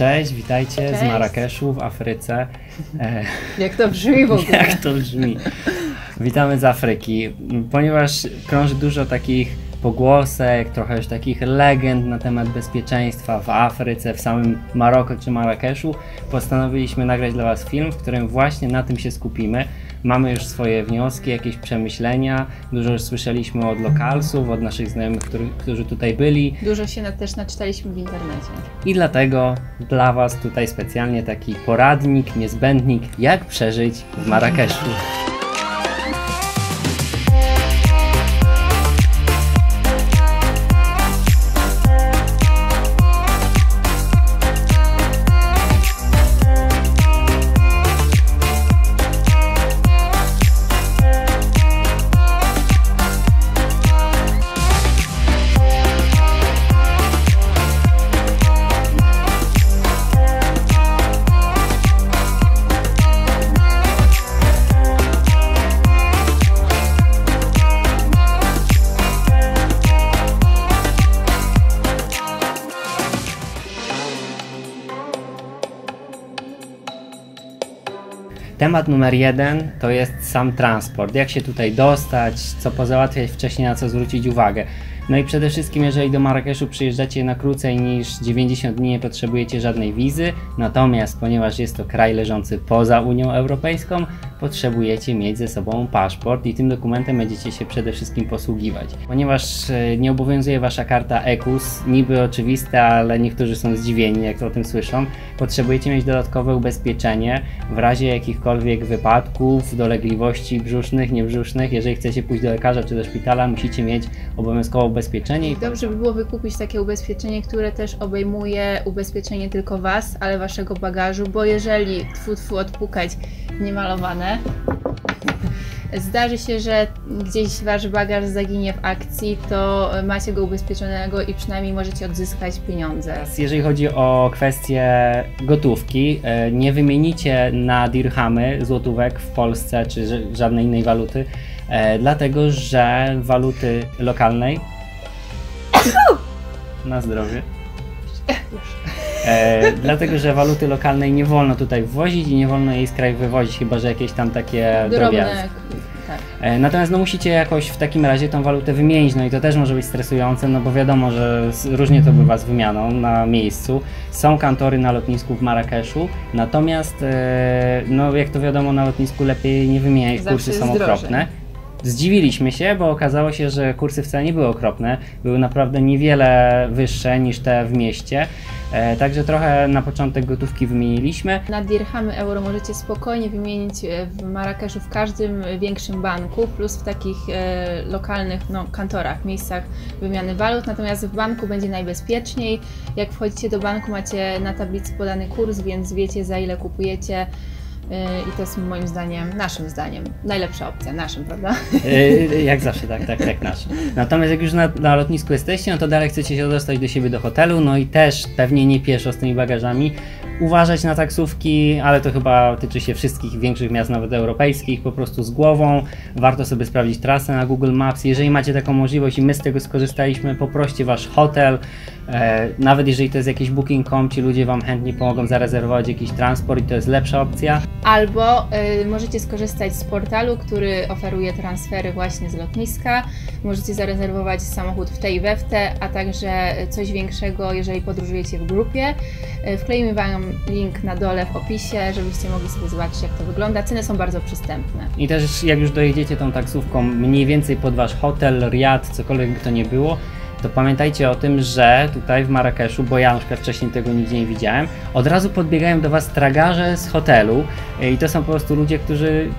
Cześć, witajcie Cześć. z Marrakeszu w Afryce. E, Jak to brzmi w ogóle? jak to brzmi? Witamy z Afryki, ponieważ krąży dużo takich pogłosek, trochę już takich legend na temat bezpieczeństwa w Afryce, w samym Maroku czy Marrakeszu, postanowiliśmy nagrać dla Was film, w którym właśnie na tym się skupimy. Mamy już swoje wnioski, jakieś przemyślenia, dużo już słyszeliśmy od lokalsów, od naszych znajomych, którzy, którzy tutaj byli. Dużo się na, też naczytaliśmy w internecie. I dlatego dla Was tutaj specjalnie taki poradnik, niezbędnik, jak przeżyć w Marrakeszu. Temat numer jeden to jest sam transport. Jak się tutaj dostać, co pozałatwiać wcześniej, na co zwrócić uwagę. No i przede wszystkim, jeżeli do Marrakeszu przyjeżdżacie na krócej niż 90 dni, nie potrzebujecie żadnej wizy. Natomiast, ponieważ jest to kraj leżący poza Unią Europejską, potrzebujecie mieć ze sobą paszport i tym dokumentem będziecie się przede wszystkim posługiwać. Ponieważ e, nie obowiązuje wasza karta EKUS, niby oczywiste, ale niektórzy są zdziwieni, jak to o tym słyszą, potrzebujecie mieć dodatkowe ubezpieczenie w razie jakichkolwiek wypadków, dolegliwości brzusznych, niebrzusznych. Jeżeli chcecie pójść do lekarza czy do szpitala, musicie mieć obowiązkowo ubezpieczenie. i Dobrze by było wykupić takie ubezpieczenie, które też obejmuje ubezpieczenie tylko Was, ale Waszego bagażu, bo jeżeli tfu, tfu odpukać niemalowane, zdarzy się, że gdzieś Wasz bagaż zaginie w akcji, to macie go ubezpieczonego i przynajmniej możecie odzyskać pieniądze. Jeżeli chodzi o kwestię gotówki, e, nie wymienicie na dirhamy złotówek w Polsce czy żadnej innej waluty, e, dlatego że waluty lokalnej na zdrowie. E, dlatego, że waluty lokalnej nie wolno tutaj wwozić i nie wolno jej z kraju wywozić, chyba że jakieś tam takie drobiazgi. Tak. Natomiast no musicie jakoś w takim razie tą walutę wymienić, no i to też może być stresujące, no bo wiadomo, że różnie to bywa z wymianą na miejscu. Są kantory na lotnisku w Marrakeszu, natomiast e, no jak to wiadomo na lotnisku lepiej nie wymieniać, kursy są okropne. Zdziwiliśmy się, bo okazało się, że kursy wcale nie były okropne, były naprawdę niewiele wyższe niż te w mieście. E, Także trochę na początek gotówki wymieniliśmy. Na dirhamy euro możecie spokojnie wymienić e, w Marrakeszu w każdym większym banku, plus w takich e, lokalnych no, kantorach, miejscach wymiany walut. Natomiast w banku będzie najbezpieczniej. Jak wchodzicie do banku, macie na tablicy podany kurs, więc wiecie za ile kupujecie. E, I to jest moim zdaniem, naszym zdaniem, najlepsza opcja, naszym, prawda? Yy, jak zawsze, tak, tak, tak nasz. Natomiast jak już na, na lotnisku jesteście, no to dalej chcecie się dostać do siebie do hotelu, no i też pewnie nie pieszo z tymi bagażami. Uważać na taksówki, ale to chyba tyczy się wszystkich większych miast, nawet europejskich, po prostu z głową. Warto sobie sprawdzić trasę na Google Maps. Jeżeli macie taką możliwość i my z tego skorzystaliśmy, poproście wasz hotel. E, nawet jeżeli to jest jakiś booking.com, ci ludzie wam chętnie pomogą zarezerwować jakiś transport i to jest lepsza opcja. Albo y, możecie skorzystać z portalu, który oferuje transfery właśnie z lotniska. Możecie zarezerwować samochód w tej i we w te, a także coś większego, jeżeli podróżujecie w grupie. Y, Wkleimy Wam link na dole w opisie, żebyście mogli sobie zobaczyć, jak to wygląda. Ceny są bardzo przystępne. I też jak już dojedziecie tą taksówką mniej więcej pod wasz hotel, riad, cokolwiek by to nie było, to pamiętajcie o tym, że tutaj w Marrakeszu, bo ja na przykład wcześniej tego nigdzie nie widziałem, od razu podbiegają do was tragarze z hotelu i to są po prostu ludzie, którzy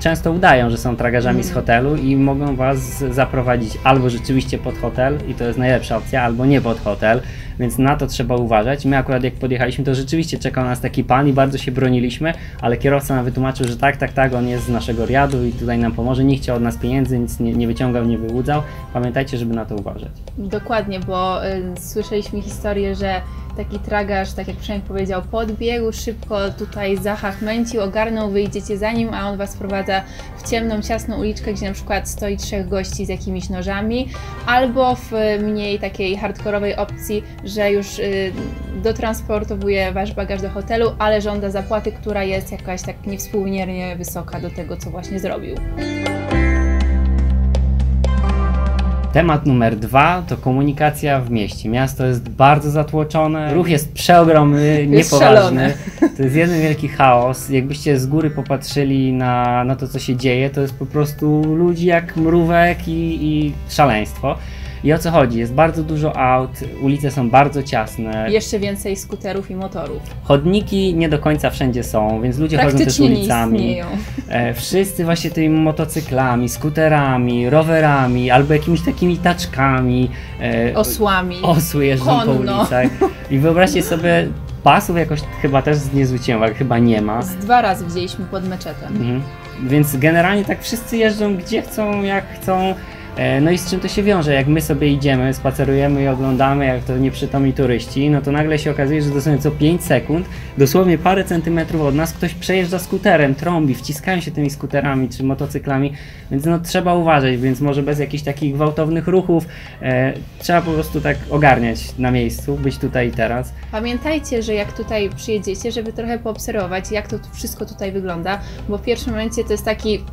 często udają, że są tragarzami z hotelu i mogą was zaprowadzić albo rzeczywiście pod hotel i to jest najlepsza opcja, albo nie pod hotel, więc na to trzeba uważać. My akurat jak podjechaliśmy, to rzeczywiście czekał nas taki pan i bardzo się broniliśmy, ale kierowca nam wytłumaczył, że tak, tak, tak, on jest z naszego riadu i tutaj nam pomoże, nie chciał od nas pieniędzy, nic nie, nie wyciągał, nie wyłudzał. Pamiętajcie, żeby na to uważać. Dokładnie, bo y, słyszeliśmy historię, że taki tragarz, tak jak Przemek powiedział, podbiegł, szybko tutaj zahachmęcił, ogarnął, wyjdziecie za nim, a on Was prowadza w ciemną, ciasną uliczkę, gdzie na przykład stoi trzech gości z jakimiś nożami, albo w mniej takiej hardkorowej opcji, że już y, dotransportowuje wasz bagaż do hotelu, ale żąda zapłaty, która jest jakaś tak niewspółmiernie wysoka do tego, co właśnie zrobił. Temat numer dwa to komunikacja w mieście. Miasto jest bardzo zatłoczone, ruch jest przeogromny, niepoważny. To jest jeden wielki chaos. Jakbyście z góry popatrzyli na, na to, co się dzieje, to jest po prostu ludzi jak mrówek i, i szaleństwo. I o co chodzi? Jest bardzo dużo aut, ulice są bardzo ciasne, Jeszcze więcej skuterów i motorów. chodniki nie do końca wszędzie są, więc ludzie chodzą też ulicami. istnieją. E, wszyscy właśnie tymi motocyklami, skuterami, rowerami albo jakimiś takimi taczkami. E, Osłami. osły jeżdżą po konno. ulicach. I wyobraźcie sobie, pasów jakoś chyba też nie zwróciłem chyba nie ma. Z dwa razy widzieliśmy pod meczetem. Mhm. Więc generalnie tak wszyscy jeżdżą gdzie chcą, jak chcą. E, No i z czym to się wiąże? Jak my sobie idziemy, spacerujemy i oglądamy, jak to nieprzytomni turyści, no to nagle się okazuje, że dosłownie co 5 sekund, dosłownie parę centymetrów od nas, ktoś przejeżdża skuterem, trąbi, wciskają się tymi skuterami czy motocyklami, więc no trzeba uważać, więc może bez jakichś takich gwałtownych ruchów, e, trzeba po prostu tak ogarniać na miejscu, być tutaj i teraz. Pamiętajcie, że jak tutaj przyjedziecie, żeby trochę poobserwować, jak to wszystko tutaj wygląda, bo w pierwszym momencie to jest taki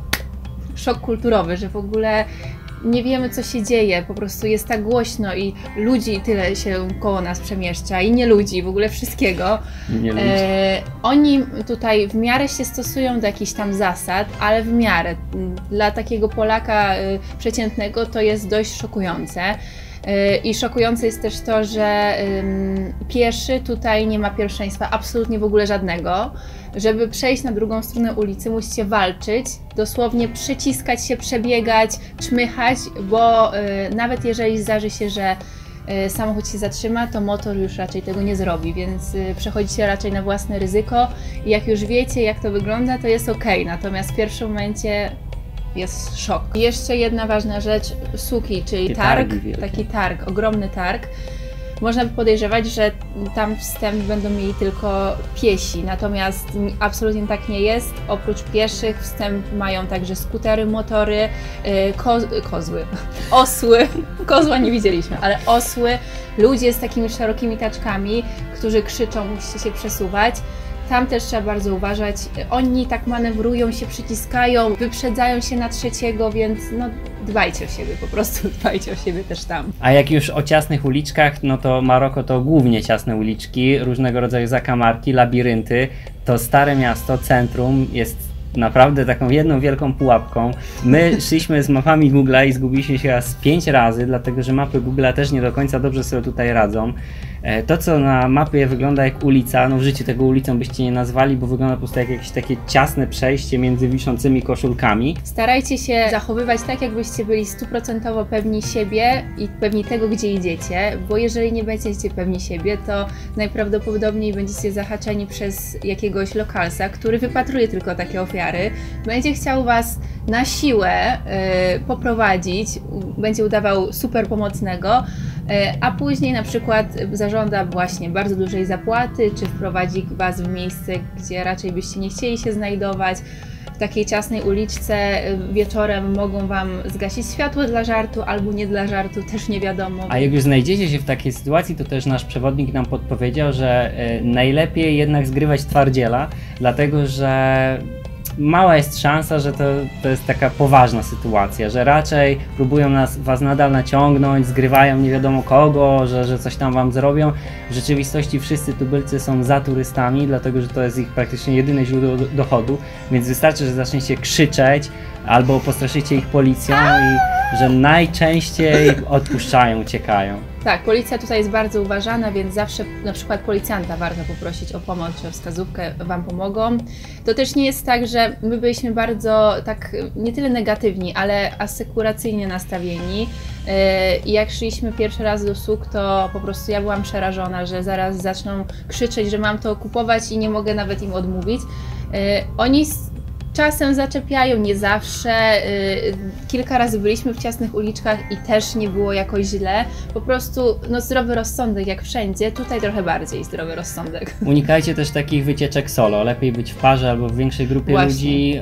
szok kulturowy, że w ogóle nie wiemy, co się dzieje, po prostu jest tak głośno i ludzi tyle się koło nas przemieszcza i nie ludzi, w ogóle wszystkiego. Nie wiem. E, oni tutaj w miarę się stosują do jakichś tam zasad, ale w miarę. Dla takiego Polaka e, przeciętnego to jest dość szokujące. E, I szokujące jest też to, że pieszy tutaj nie ma pierwszeństwa, absolutnie w ogóle żadnego. Żeby przejść na drugą stronę ulicy, musicie walczyć, dosłownie przyciskać się, przebiegać, czmychać, bo y, nawet jeżeli zdarzy się, że y, samochód się zatrzyma, to motor już raczej tego nie zrobi, więc y, przechodzicie raczej na własne ryzyko i jak już wiecie, jak to wygląda, to jest ok. Natomiast w pierwszym momencie jest szok. Jeszcze jedna ważna rzecz, suki, czyli targ, taki targ, ogromny targ. Można by podejrzewać, że tam wstęp będą mieli tylko piesi, natomiast absolutnie tak nie jest. Oprócz pieszych wstęp mają także skutery, motory, yy, ko kozły, osły, kozła nie widzieliśmy, ale osły, ludzie z takimi szerokimi taczkami, którzy krzyczą, musicie się przesuwać. Tam też trzeba bardzo uważać. Oni tak manewrują, się przyciskają, wyprzedzają się na trzeciego, więc no dbajcie o siebie, po prostu dbajcie o siebie też tam. A jak już o ciasnych uliczkach, no to Maroko to głównie ciasne uliczki, różnego rodzaju zakamarki, labirynty. To stare miasto, centrum jest naprawdę taką jedną wielką pułapką. My szliśmy z mapami Google'a i zgubiliśmy się raz pięć razy, dlatego że mapy Google'a też nie do końca dobrze sobie tutaj radzą. E, To, co na mapie wygląda jak ulica, no w życiu tego ulicą byście nie nazwali, bo wygląda po prostu jak jakieś takie ciasne przejście między wiszącymi koszulkami. Starajcie się zachowywać tak, jakbyście byli stuprocentowo pewni siebie i pewni tego, gdzie idziecie, bo jeżeli nie będziecie pewni siebie, to najprawdopodobniej będziecie zahaczeni przez jakiegoś lokalsa, który wypatruje tylko takie ofiary, będzie chciał Was na siłę y, poprowadzić, będzie udawał super pomocnego, y, a później na przykład zażąda właśnie bardzo dużej zapłaty, czy wprowadzi Was w miejsce, gdzie raczej byście nie chcieli się znajdować w takiej ciasnej uliczce y, wieczorem mogą Wam zgasić światło dla żartu albo nie dla żartu, też nie wiadomo. A jak już znajdziecie się w takiej sytuacji, to też nasz przewodnik nam podpowiedział, że e, najlepiej jednak zgrywać twardziela, dlatego że mała jest szansa, że to, to jest taka poważna sytuacja, że raczej próbują nas, was nadal naciągnąć, zgrywają nie wiadomo kogo, że, że coś tam wam zrobią. W rzeczywistości wszyscy tubylcy są za turystami, dlatego że to jest ich praktycznie jedyne źródło do- dochodu, więc wystarczy, że zaczniecie krzyczeć albo postraszycie ich policją i że najczęściej odpuszczają, uciekają. Tak, policja tutaj jest bardzo uważana, więc zawsze na przykład policjanta warto poprosić o pomoc czy o wskazówkę, Wam pomogą. To też nie jest tak, że my byliśmy bardzo tak nie tyle negatywni, ale asekuracyjnie nastawieni. Yy, I jak szliśmy pierwszy raz do SUK, to po prostu ja byłam przerażona, że zaraz zaczną krzyczeć, że mam to kupować i nie mogę nawet im odmówić. Yy, Oni czasem zaczepiają, nie zawsze. Yy, Kilka razy byliśmy w ciasnych uliczkach i też nie było jakoś źle. Po prostu no, zdrowy rozsądek jak wszędzie, tutaj trochę bardziej zdrowy rozsądek. Unikajcie też takich wycieczek solo. Lepiej być w parze albo w większej grupie Właśnie. ludzi.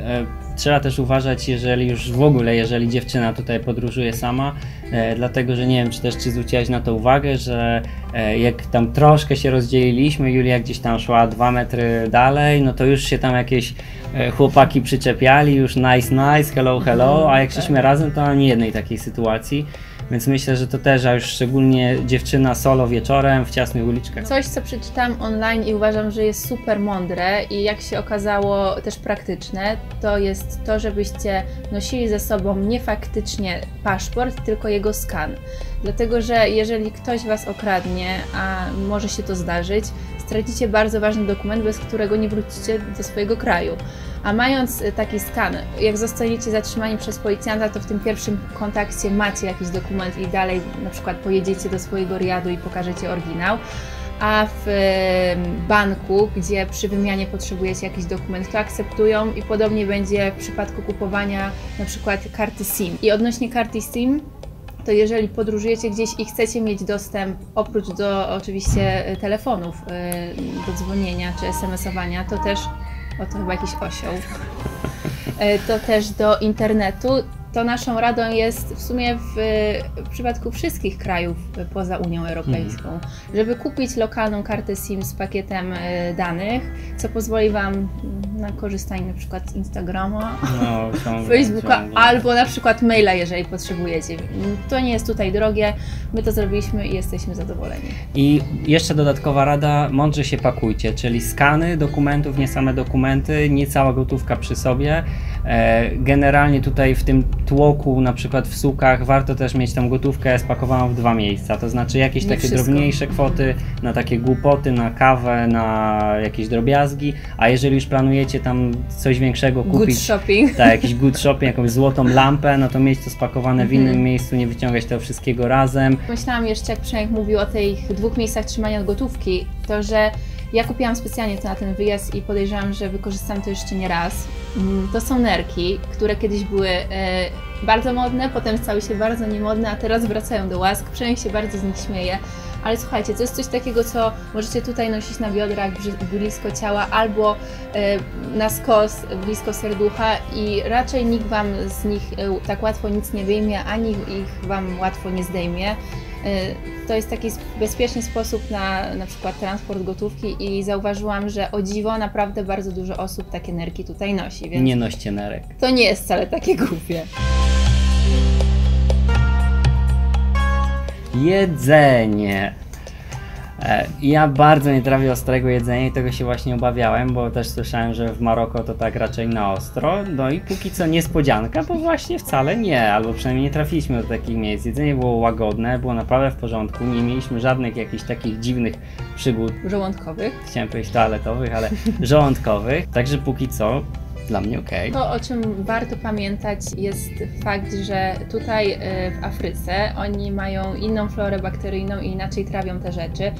Trzeba też uważać, jeżeli już w ogóle, jeżeli dziewczyna tutaj podróżuje sama, e, dlatego że nie wiem, czy też czy zwróciłaś na to uwagę, że e, jak tam troszkę się rozdzieliliśmy, Julia gdzieś tam szła dwa metry dalej, no to już się tam jakieś e, chłopaki przyczepiali, już nice, nice, hello, hello, a jak szliśmy razem, to ani jednej takiej sytuacji. Więc myślę, że to też, a już szczególnie dziewczyna solo wieczorem w ciasnych uliczkach. Coś, co przeczytałam online i uważam, że jest super mądre i jak się okazało też praktyczne, to jest to, żebyście nosili ze sobą nie faktycznie paszport, tylko jego skan. Dlatego, że jeżeli ktoś Was okradnie, a może się to zdarzyć, stracicie bardzo ważny dokument, bez którego nie wrócicie do swojego kraju. A mając y, taki skan, jak zostaniecie zatrzymani przez policjanta, to w tym pierwszym kontakcie macie jakiś dokument i dalej na przykład pojedziecie do swojego riadu i pokażecie oryginał. A w y, banku, gdzie przy wymianie potrzebujecie jakiś dokument, to akceptują i podobnie będzie w przypadku kupowania na przykład karty SIM. I odnośnie karty SIM, to jeżeli podróżujecie gdzieś i chcecie mieć dostęp, oprócz do oczywiście y, telefonów, do dzwonienia czy SMS-owania, to też o to chyba jakiś osioł, e, to też do internetu, to naszą radą jest w sumie w, w przypadku wszystkich krajów poza Unią Europejską, mhm. żeby kupić lokalną kartę SIM z pakietem e, danych, co pozwoli Wam na korzystanie na przykład z Instagrama, no, ciągle, Facebooka ciągle. albo na przykład maila, jeżeli potrzebujecie. To nie jest tutaj drogie, my to zrobiliśmy i jesteśmy zadowoleni. I jeszcze dodatkowa rada, mądrze się pakujcie, czyli skany dokumentów, nie same dokumenty, nie cała gotówka przy sobie. E, generalnie tutaj w tym tłoku, na przykład w sukach, warto też mieć tą gotówkę spakowaną w dwa miejsca, to znaczy jakieś nie takie wszystko. drobniejsze kwoty na takie głupoty, na kawę, na jakieś drobiazgi, a jeżeli już planujecie tam coś większego kupić, good shopping. Tak, jakiś good shopping, jakąś złotą lampę, no to mieć to spakowane w innym mhm. miejscu, nie wyciągać tego wszystkiego razem. Myślałam jeszcze, jak Przemek mówił o tych dwóch miejscach trzymania gotówki, to że ja kupiłam specjalnie to na ten wyjazd i podejrzewam, że wykorzystam to jeszcze nie raz. Mm, to są nerki, które kiedyś były e, bardzo modne, potem stały się bardzo niemodne, a teraz wracają do łask. Przynajmniej się bardzo z nich śmieje. Ale słuchajcie, to jest coś takiego, co możecie tutaj nosić na biodrach blisko ciała albo e, na skos blisko serducha i raczej nikt Wam z nich e, tak łatwo nic nie wyjmie, ani ich Wam łatwo nie zdejmie. To jest taki bezpieczny sposób na na przykład transport gotówki i zauważyłam, że o dziwo naprawdę bardzo dużo osób takie nerki tutaj nosi. Więc nie noście nerek. To nie jest wcale takie głupie. Jedzenie. E, ja bardzo nie trawię ostrego jedzenia i tego się właśnie obawiałem, bo też słyszałem, że w Maroko to tak raczej na ostro. No i póki co niespodzianka, bo właśnie wcale nie, albo przynajmniej nie trafiliśmy do takich miejsc. Jedzenie było łagodne, było naprawdę w porządku, nie mieliśmy żadnych jakichś takich dziwnych przygód. Żołądkowych? Chciałem powiedzieć toaletowych, ale żołądkowych. Także póki co dla mnie. To, o czym warto pamiętać, jest fakt, że tutaj y, w Afryce oni mają inną florę bakteryjną i inaczej trawią te rzeczy.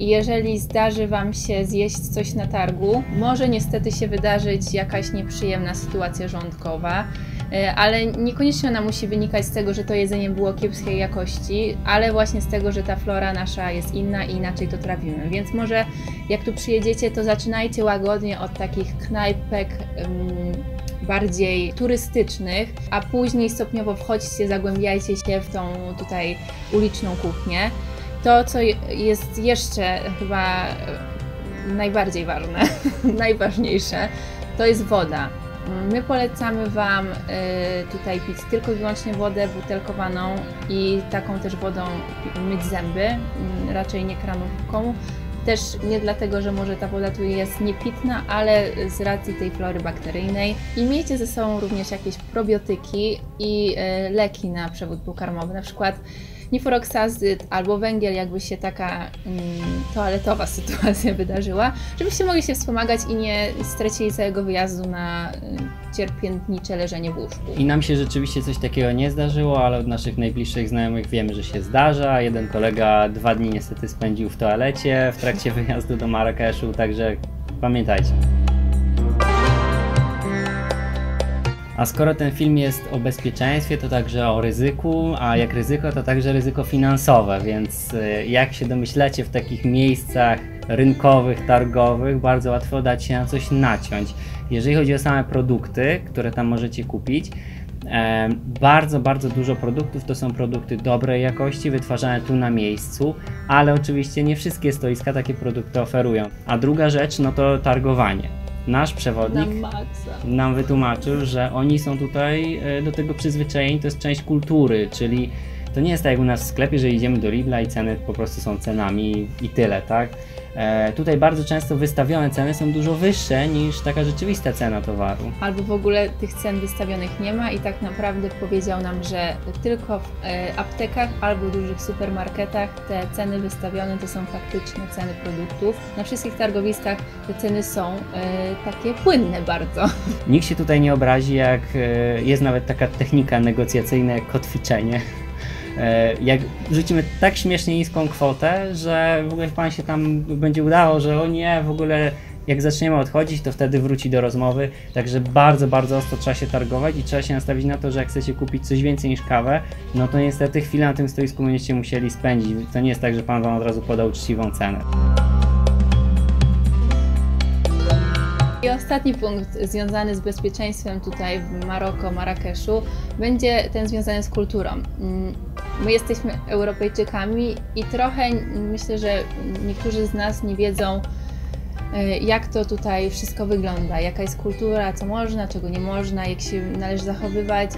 I jeżeli zdarzy Wam się zjeść coś na targu, może niestety się wydarzyć jakaś nieprzyjemna sytuacja żołądkowa. E, ale niekoniecznie ona musi wynikać z tego, że to jedzenie było kiepskiej jakości, ale właśnie z tego, że ta flora nasza jest inna i inaczej to trawimy. Więc może jak tu przyjedziecie, to zaczynajcie łagodnie od takich knajpek bardziej turystycznych, a później stopniowo wchodźcie, zagłębiajcie się w tą tutaj uliczną kuchnię. To, co jest jeszcze chyba najbardziej ważne, najważniejsze, to jest woda. My polecamy Wam y, tutaj pić tylko i wyłącznie wodę butelkowaną i taką też wodą myć zęby, mm, raczej nie kranówką. Też nie dlatego, że może ta woda tu jest niepitna, ale z racji tej flory bakteryjnej. I miejcie ze sobą również jakieś probiotyki i y, leki na przewód pokarmowy, na przykład niforoksazyt albo węgiel, jakby się taka mm, toaletowa sytuacja wydarzyła, żebyście mogli się wspomagać i nie stracili całego wyjazdu na y, cierpiętnicze leżenie w łóżku. I nam się rzeczywiście coś takiego nie zdarzyło, ale od naszych najbliższych znajomych wiemy, że się zdarza. Jeden kolega dwa dni niestety spędził w toalecie w trakcie wyjazdu do Marrakeszu, także pamiętajcie. A skoro ten film jest o bezpieczeństwie, to także o ryzyku, a jak ryzyko, to także ryzyko finansowe, więc y, jak się domyślacie w takich miejscach rynkowych, targowych, bardzo łatwo dać się na coś naciąć. Jeżeli chodzi o same produkty, które tam możecie kupić, e, bardzo, bardzo dużo produktów to są produkty dobrej jakości, wytwarzane tu na miejscu, ale oczywiście nie wszystkie stoiska takie produkty oferują. A druga rzecz, no to targowanie. Nasz przewodnik nam wytłumaczył, że oni są tutaj e, do tego przyzwyczajeni, to jest część kultury, czyli to nie jest tak jak u nas w sklepie, że idziemy do Lidla i ceny po prostu są cenami i tyle, tak? E, tutaj bardzo często wystawione ceny są dużo wyższe niż taka rzeczywista cena towaru. Albo w ogóle tych cen wystawionych nie ma i tak naprawdę powiedział nam, że tylko w e, aptekach albo dużych supermarketach te ceny wystawione to są faktyczne ceny produktów. Na wszystkich targowiskach te ceny są e, takie płynne bardzo. Nikt się tutaj nie obrazi, jak e, jest nawet taka technika negocjacyjna jak kotwiczenie. E, Jak rzucimy tak śmiesznie niską kwotę, że w ogóle pan się tam będzie udało, że o nie, w ogóle jak zaczniemy odchodzić, to wtedy wróci do rozmowy. Także bardzo, bardzo ostro trzeba się targować i trzeba się nastawić na to, że jak chcecie kupić coś więcej niż kawę, no to niestety chwilę na tym stoisku będziecie musieli spędzić. To nie jest tak, że pan wam od razu poda uczciwą cenę. I ostatni punkt związany z bezpieczeństwem tutaj w Maroko, Marrakeszu, będzie ten związany z kulturą. Mm, My jesteśmy Europejczykami i trochę mm, myślę, że niektórzy z nas nie wiedzą, jak to tutaj wszystko wygląda, jaka jest kultura, co można, czego nie można, jak się należy zachowywać.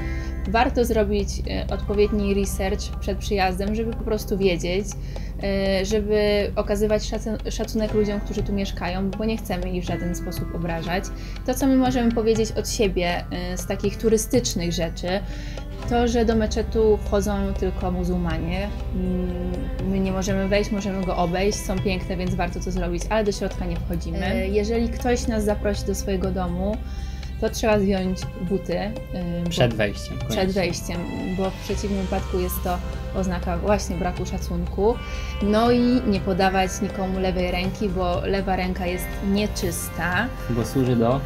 Warto zrobić y, odpowiedni research przed przyjazdem, żeby po prostu wiedzieć, y, żeby okazywać szacun- szacunek ludziom, którzy tu mieszkają, bo nie chcemy ich w żaden sposób obrażać. To, co my możemy powiedzieć od siebie z takich turystycznych rzeczy, to, że do meczetu wchodzą tylko muzułmanie. Mm, My nie możemy wejść, możemy go obejść, są piękne, więc warto to zrobić, ale do środka nie wchodzimy. E, Jeżeli ktoś nas zaprosi do swojego domu, to trzeba zdjąć buty. y, bo- Przed wejściem. przed koniecznie. wejściem, bo w przeciwnym wypadku jest to oznaka właśnie braku szacunku. No i nie podawać nikomu lewej ręki, bo lewa ręka jest nieczysta. Bo służy do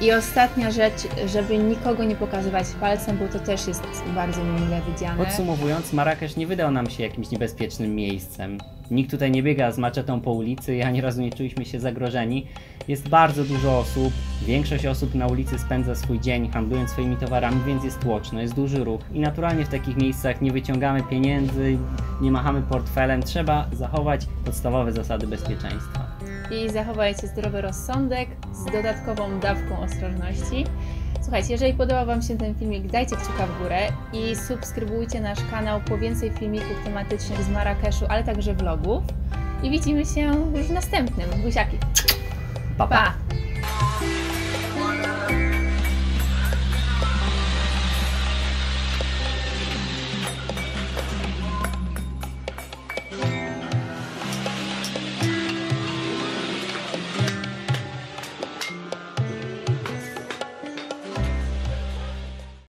I ostatnia rzecz, żeby nikogo nie pokazywać palcem, bo to też jest bardzo mile widziane. Podsumowując, Marrakesz nie wydał nam się jakimś niebezpiecznym miejscem. Nikt tutaj nie biega z maczetą po ulicy i ani razu nie czuliśmy się zagrożeni. Jest bardzo dużo osób, większość osób na ulicy spędza swój dzień handlując swoimi towarami, więc jest tłoczno, jest duży ruch i naturalnie w takich miejscach nie wyciągamy pieniędzy, nie machamy portfelem, trzeba zachować podstawowe zasady bezpieczeństwa. I zachowajcie zdrowy rozsądek z dodatkową dawką ostrożności. Słuchajcie, jeżeli podobał Wam się ten filmik, dajcie kciuka w górę i subskrybujcie nasz kanał po więcej filmików tematycznych z Marrakeszu, ale także vlogów. I widzimy się już w następnym. Buziaki. Pa, pa. Pa!